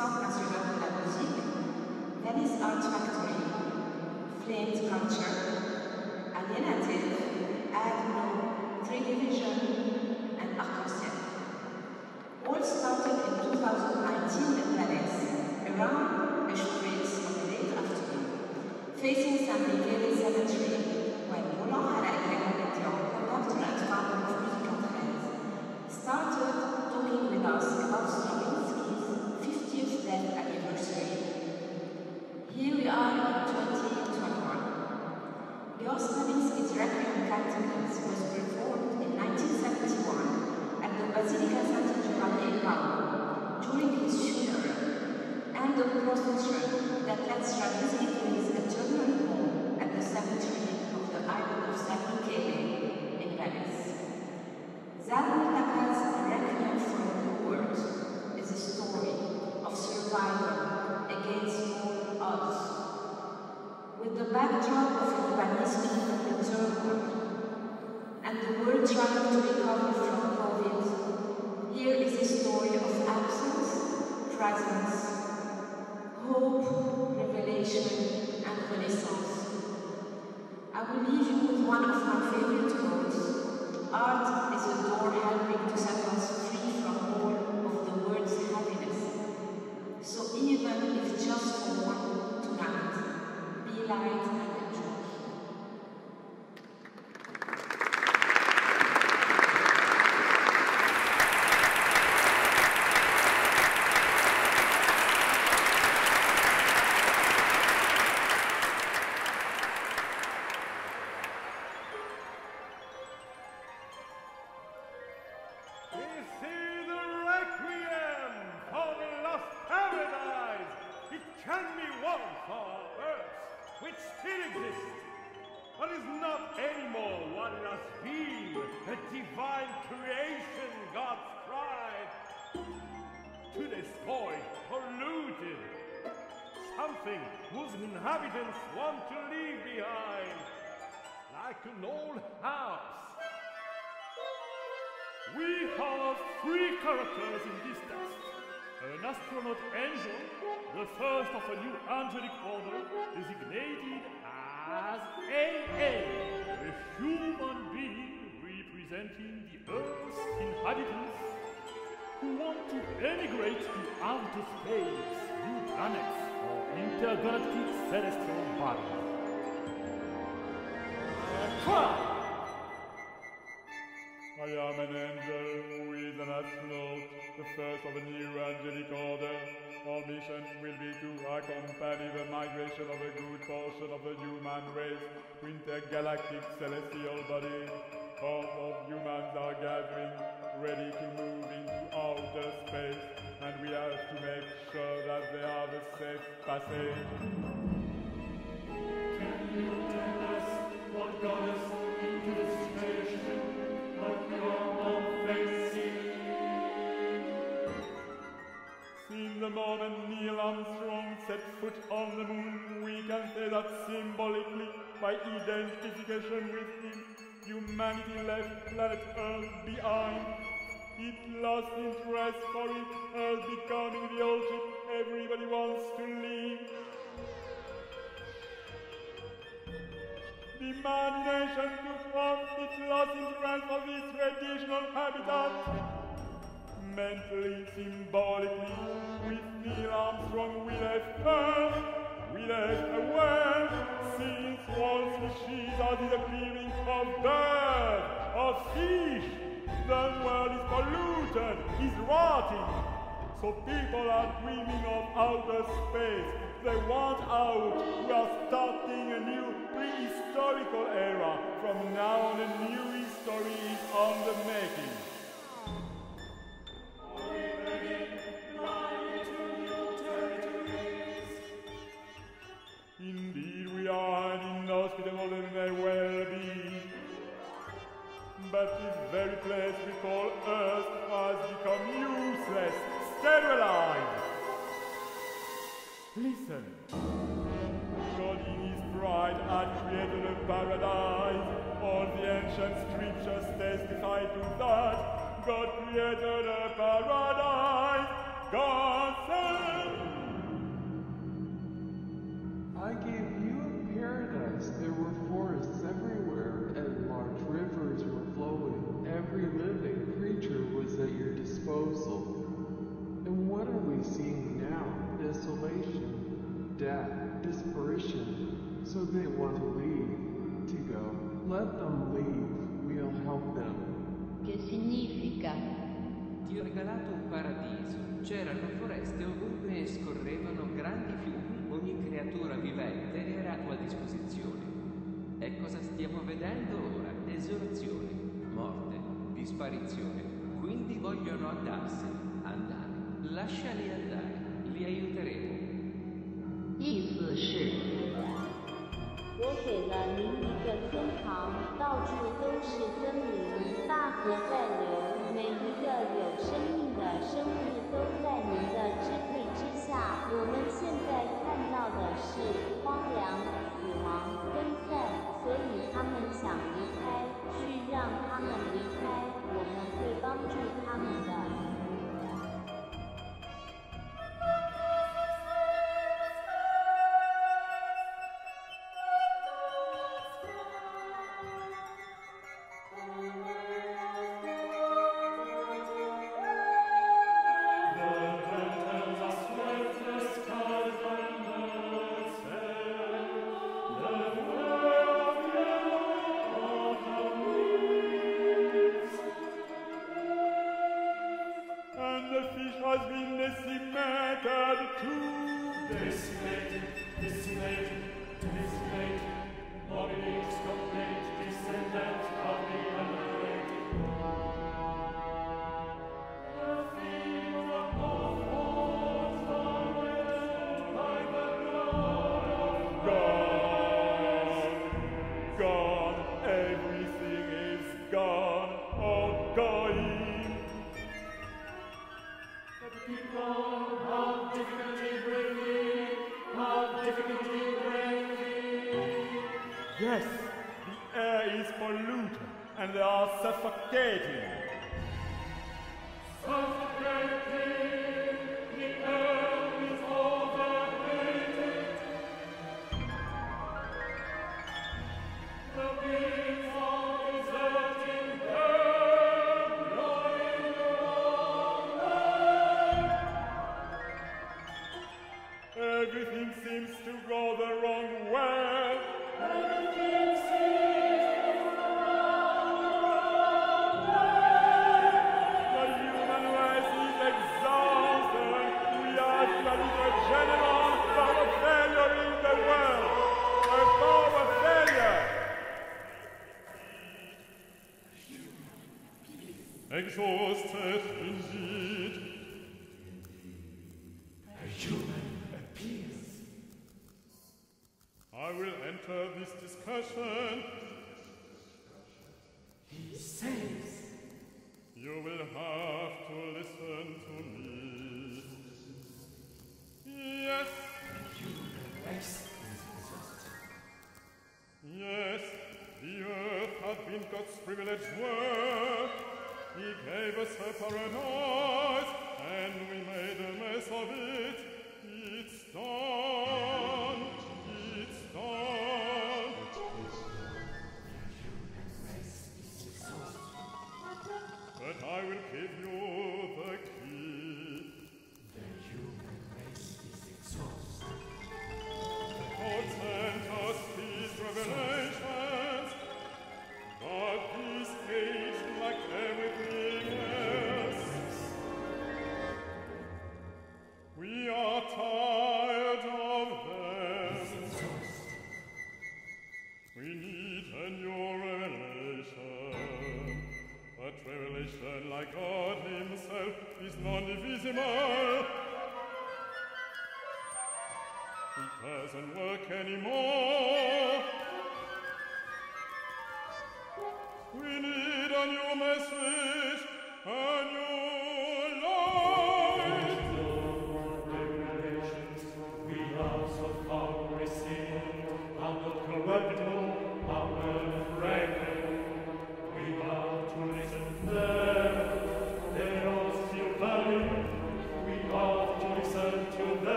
Centre national de la musique, Venice Art Factory, Flames Culture, Alienative, Admiral, 3D Vision, and Arc-en-Ciel. All started in 2019 in Paris, around the streets of the late afternoon, facing San Michele Cemetery, a new angelic order, designated as AA, a human being representing the Earth's inhabitants who want to emigrate to outer space, new planets, or intergalactic celestial bodies. I am an angel is an astronaut, the first of a new angelic order. Our mission will be to accompany the migration of a good portion of the human race to intergalactic celestial bodies. Hordes of humans are gathering, ready to move into outer space, and we have to make sure that they have a safe passage. Can you tell us what got us into the station? What moment Neil Armstrong set foot on the moon, we can say that symbolically, by identification with him, humanity left planet Earth behind. It lost interest for it, Earth becoming the ship everybody wants to leave. The imagination took off its lost interest for this traditional habitat. Mentally, symbolically, with Neil Armstrong we left Earth, we left a world, since all species are disappearing of birds, of fish. The world is polluted, is rotting. So people are dreaming of outer space. They want out. We are starting a new prehistorical era. From now on, a new history is on the making. Indeed we are an inhospitable and may well be. But this very place we call Earth has become useless, sterilized. Listen. God in his pride had created a paradise. All the ancient scriptures testify to that. God created a paradise. God said. I gave you a paradise. There were forests everywhere, and large rivers were flowing. Every living creature was at your disposal. And what are we seeing now? Desolation, death, disparition. So they want to leave, to go. Let them leave. We'll help them. Che significa? Ti ho regalato un paradiso. C'erano foreste ovunque e scorrevano grandi fiumi, ogni creatura vivente era a tua disposizione. E cosa stiamo vedendo ora? Desolazione, morte, disparizione. Quindi vogliono andarsene, andare. Lasciali andare, li aiuteremo. 意思是， 我给了您一个天堂，到处都是森林，大河在流，每一个有生命的生物都在您的支配之下。我们现在看到的是荒凉、死亡、分散，所以他们想离开，去让他们离开，我们会帮助他们的。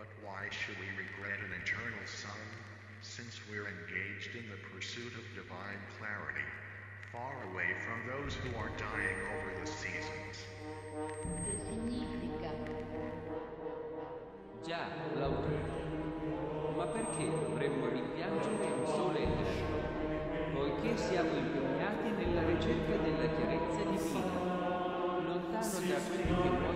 But why should we regret an eternal sun, since we're engaged in the pursuit of divine clarity, far away from those who are dying over the seasons? Che significa? Già, l'autore. Ma perché dovremmo rimpiangere un sole esce? Poiché siamo impegnati nella ricerca della chiarezza divina, lontano da quelli che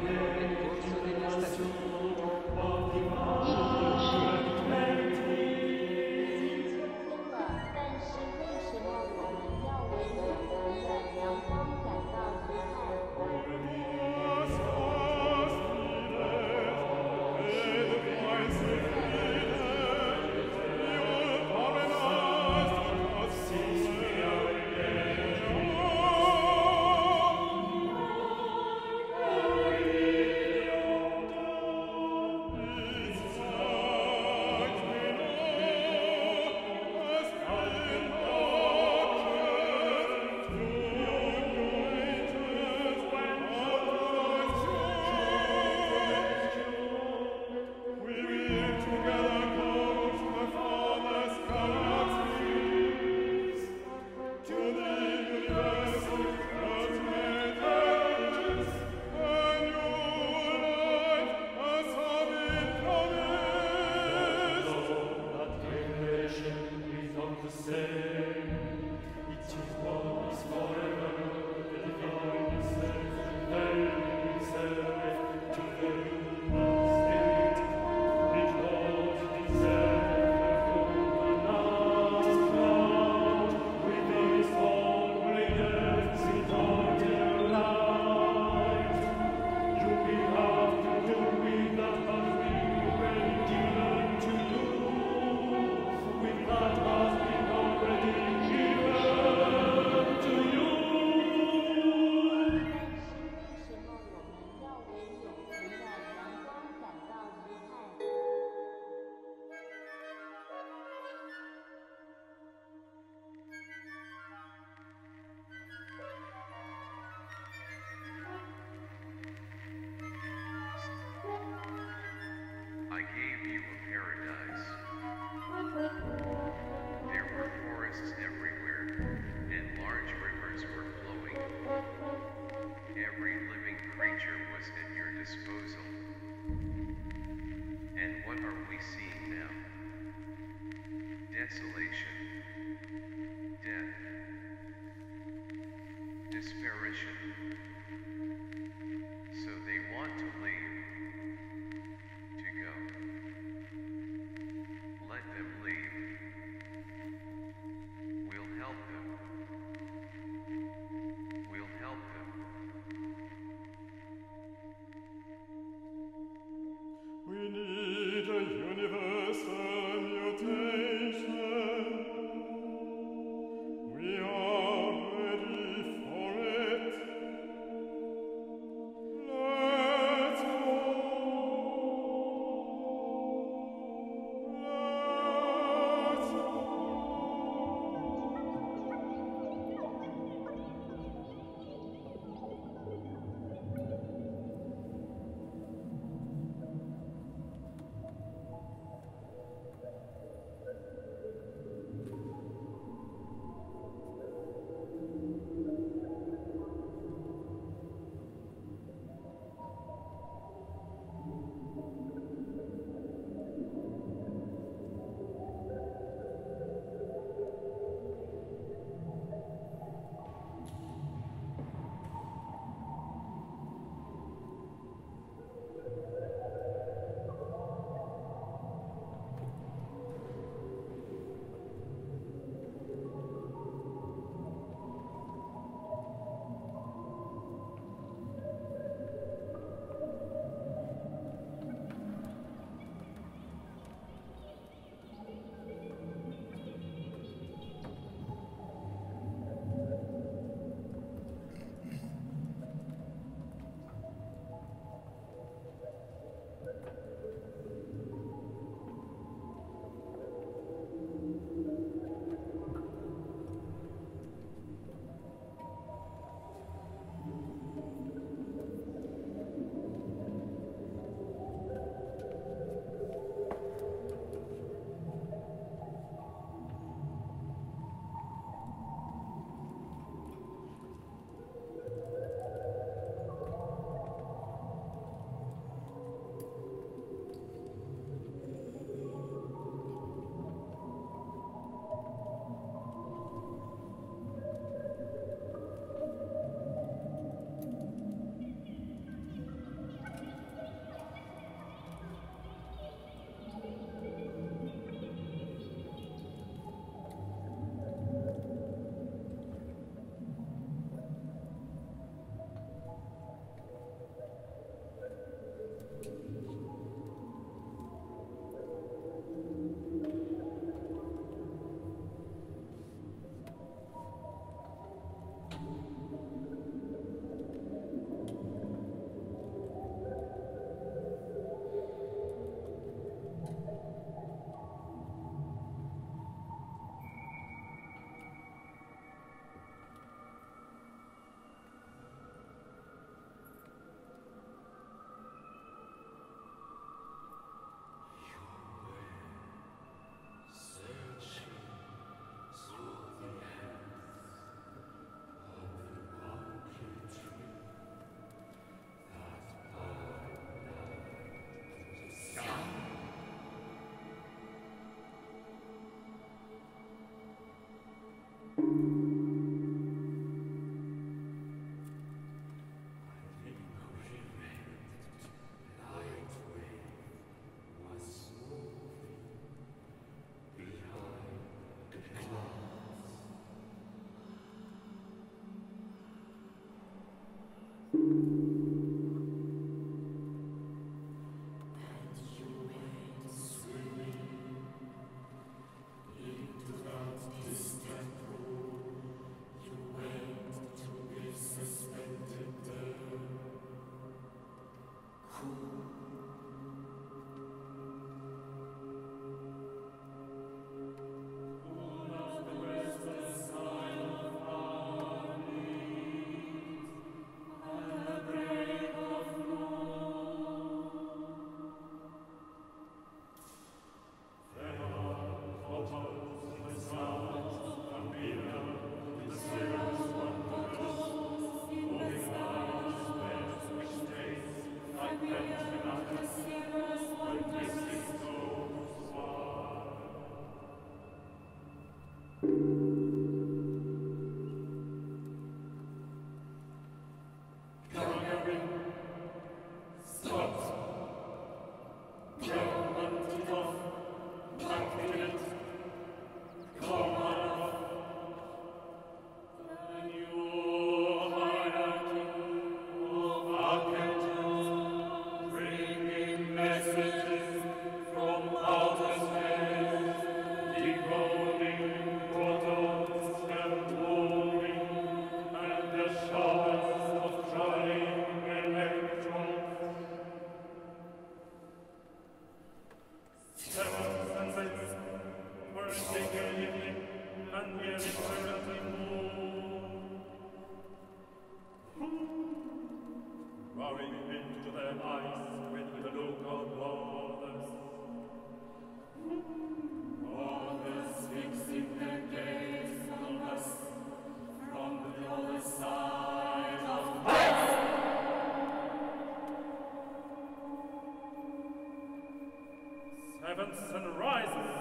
Seven sunrises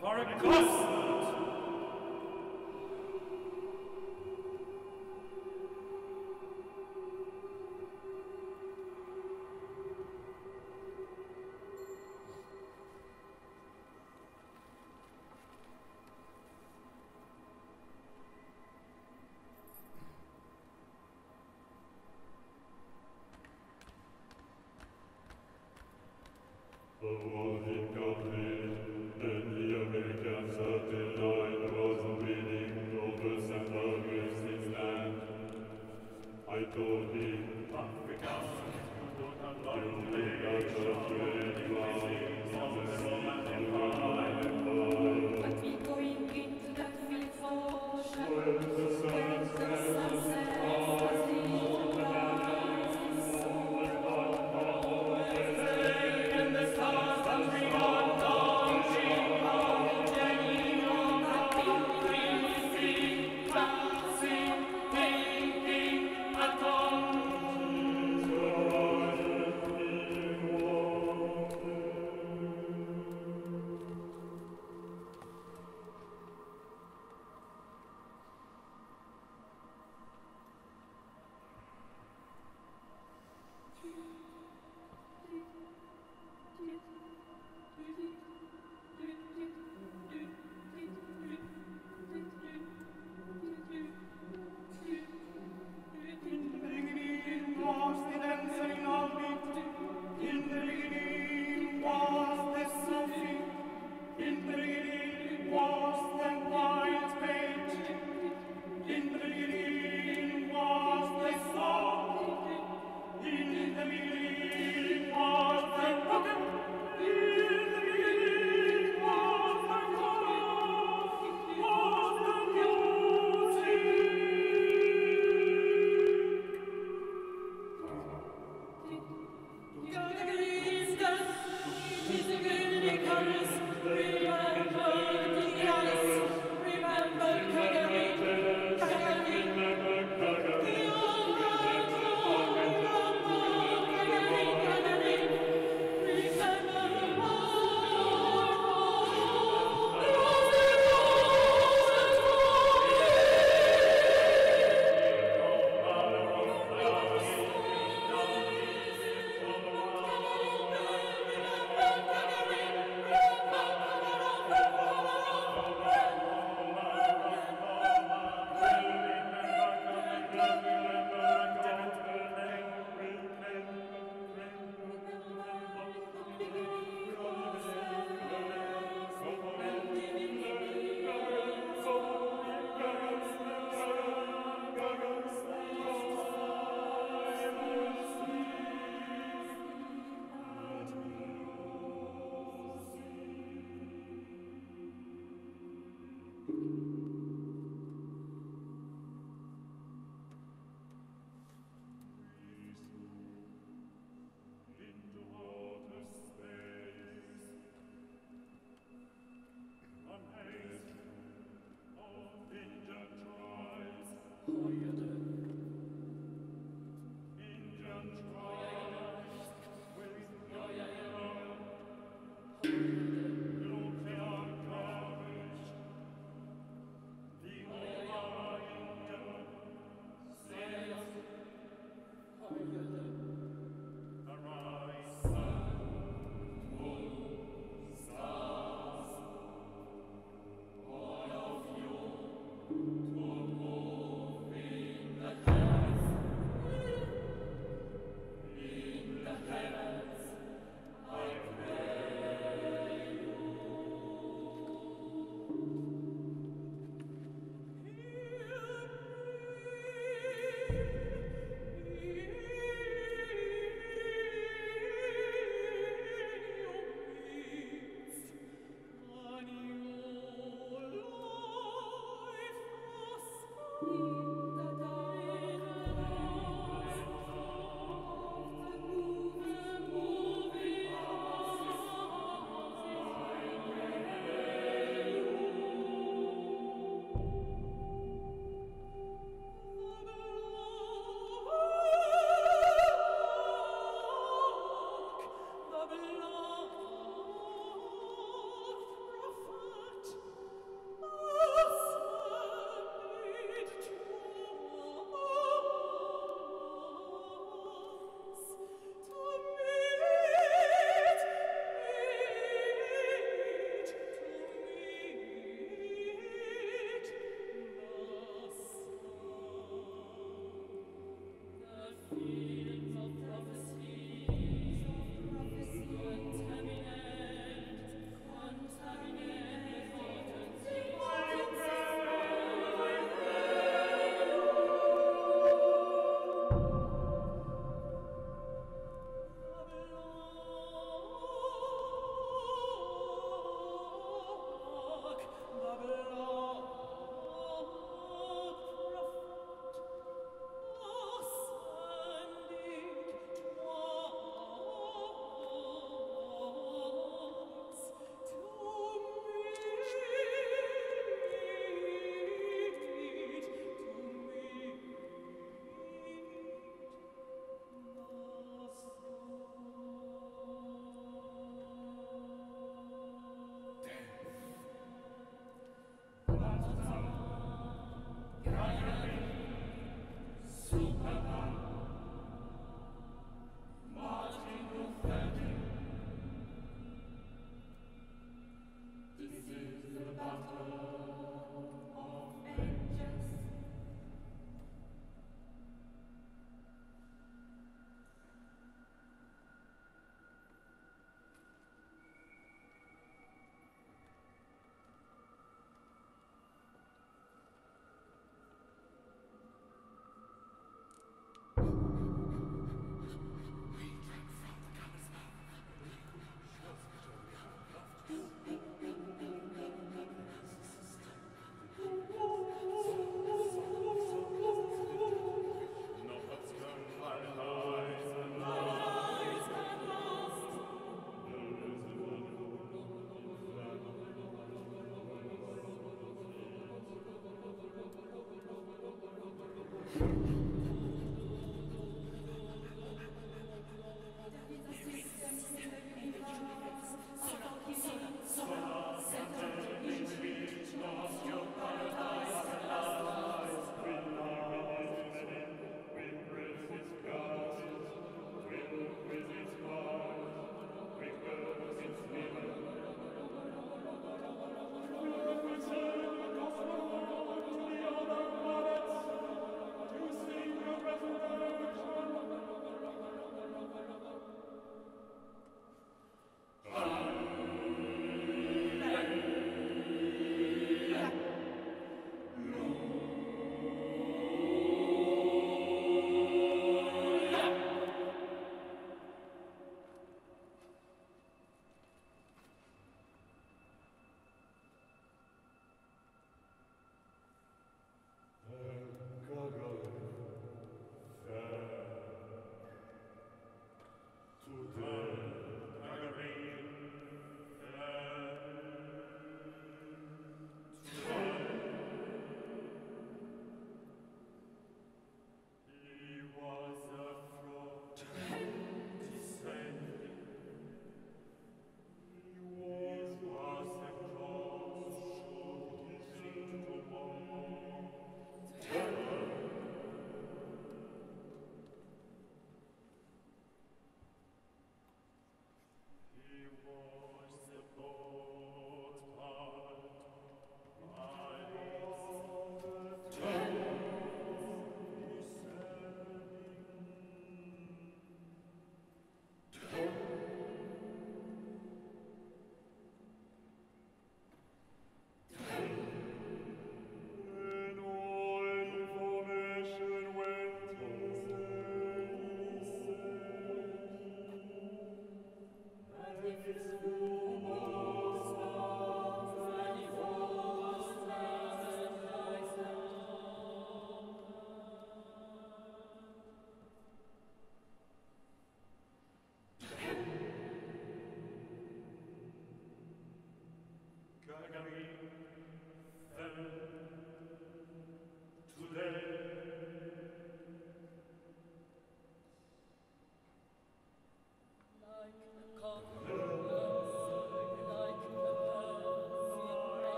for a ghost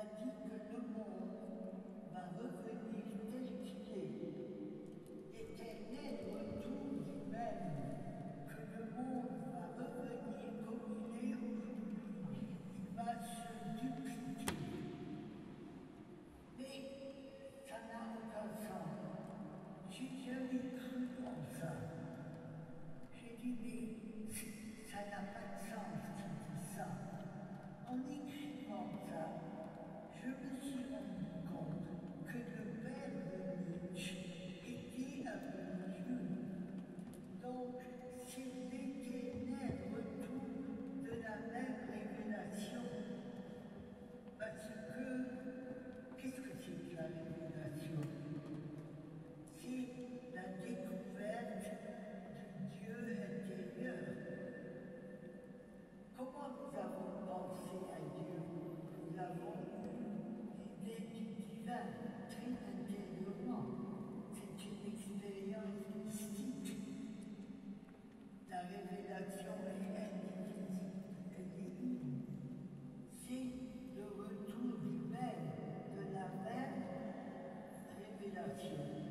dit que capture